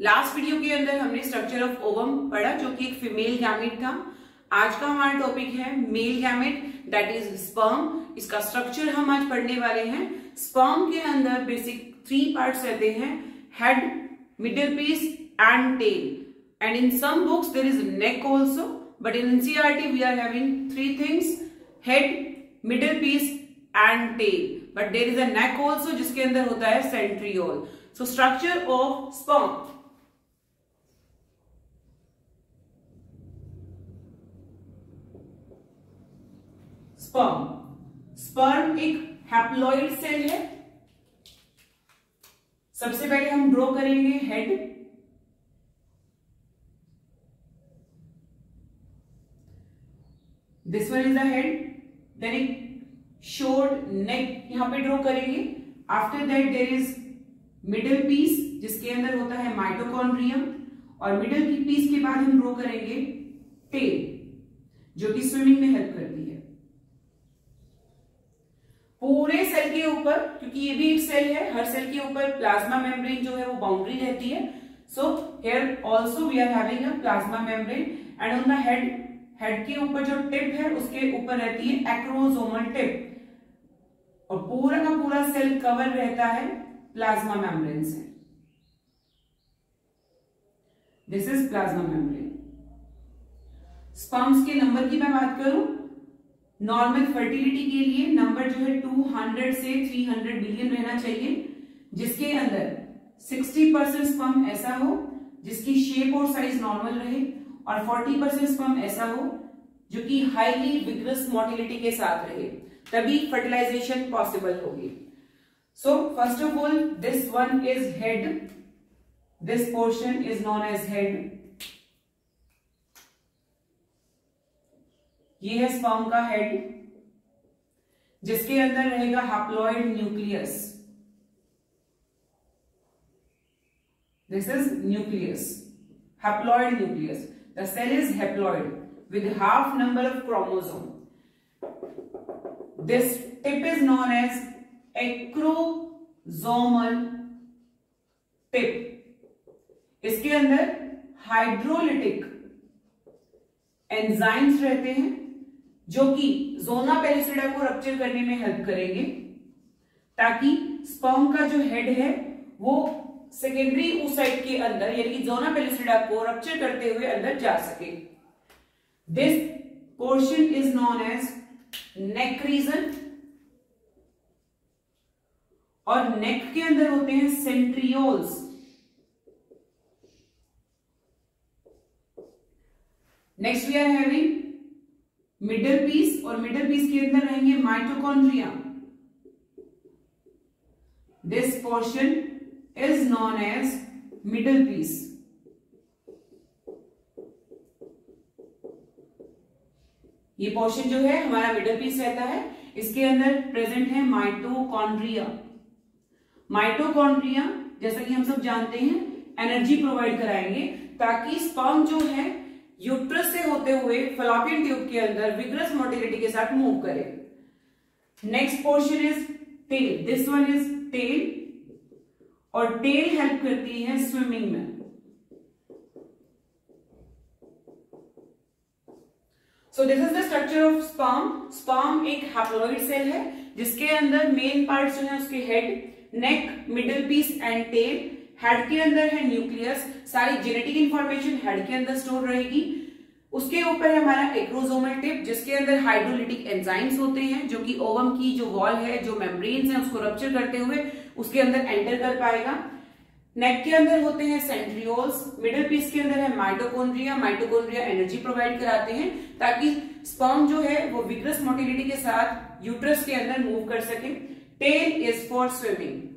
Last video के अंदर हमने स्ट्रक्चर ऑफ़ ओवम पढ़ा, जो कि एक फीमेल गैमेट था। आज का हमारा टॉपिक है male gamete that is sperm इसका स्ट्रक्चर हम आज पढ़ने वाले हैं। स्पर्म के अंदर बेसिक थ्री पार्ट्स रहते हैं head middle piece and tail and in some books there is neck also but in NCERT we are having three things head middle piece and tail but there is a neck also जिसके अंदर होता है centriole so structure of sperm sperm sperm एक haploid cell है। सबसे पहले हम draw करेंगे head this one is the head then एक शोर्ट नेक यहाँ पे ड्रॉ करेंगे। After that there is middle piece जिसके अंदर होता है माइटोकॉन्ड्रियम और मिडिल पीस के बाद हम ड्रॉ करेंगे टेल जो कि स्विमिंग में हेल्प करती है पूरे सेल ऊपर, क्योंकि ये भी एक सेल है, हर सेल के ऊपर प्लाज्मा मेम्ब्रेन जो है वो बाउंड्री रहती है। So here also we are having a plasma membrane and on the head head के ऊपर जो टिप है, उसके ऊपर रहती है एक्रोजोमल टिप और पूरा का पूरा सेल कवर रहता है प्लाज्मा मेम्ब्रेन से। This is plasma membrane sperms के नंबर की मैं बात करूँ नॉर्मल फर्टिलिटी के लिए नंबर जो है 200 से 300 बिलियन रहना चाहिए, जिसके अंदर 60 परसेंट स्पर्म ऐसा हो, जिसकी शेप और साइज़ नॉर्मल रहे, और 40 परसेंट स्पर्म ऐसा हो, जो कि हाईली विग्रस मोटिलिटी के साथ रहे, तभी फर्टिलाइजेशन पॉसिबल होगी। So first of all this one is head this portion is known as head ये है स्पर्म का हेड जिसके अंदर रहेगा haploid nucleus this is nucleus haploid nucleus the cell is haploid with half number of chromosome this tip is known as acrosomal tip इसके अंदर hydrolytic enzymes रहते हैं. जो कि जोना पेलिसिडा को रप्चर करने में हेल्प करेंगे, ताकि स्पर्म का जो हेड है, वो सेकेंडरी ऊसाइड के अंदर, यानी कि जोना पेलिसिडा को रप्चर करते हुए अंदर जा सके। This portion is known as neck region और नेक के अंदर होते हैं centrioles next we are having middle piece और मिडल पीस के अंदर रहेंगे mitochondria this portion is known as middle piece ये पोर्शन जो है, हमारा मिडल पीस रहता है। इसके अंदर प्रेजेंट है माइटोकॉन्ड्रिया माइटोकॉन्ड्रिया जैसा कि हम सब जानते हैं एनर्जी प्रोवाइड कराएँगे ताकि स्पर्म जो है यूट्रस से होते हुए फलापियन ट्यूब के अंदर विग्रस मोटिलिटी के साथ मूव करे। Next portion is tail this one is tail और टेल हेल्प करती है स्विमिंग में। So this is the structure of sperm sperm एक हैप्लॉइड सेल है, जिसके अंदर मेन पार्ट जो है उसके head neck middle piece and tail head के अंदर है न्यूक्लियस, सारी जेनेटिक इंफॉर्मेशन हेड के अंदर स्टोर रहेगी। उसके ऊपर है हमारा एक्रोजोमल टिप जिसके अंदर हाइड्रोलिटिक एंजाइम्स होते हैं, जो कि ओवम की जो वॉल है, जो मेम्ब्रेन्स है, उसको रप्चर करते हुए उसके अंदर एंटर कर पाएगा। नेक के अंदर होते हैं सेंट्रियोल्स मिडिल पीस के अंदर है माइटोकॉन्ड्रिया माइटोकॉन्ड्रिया एनर्जी प्रोवाइड कराते हैं, ताकि स्पर्म जो है, वो विग्रस मोटिलिटी के साथ यूट्रस के अंदर मूव कर सके। Tail is for swimming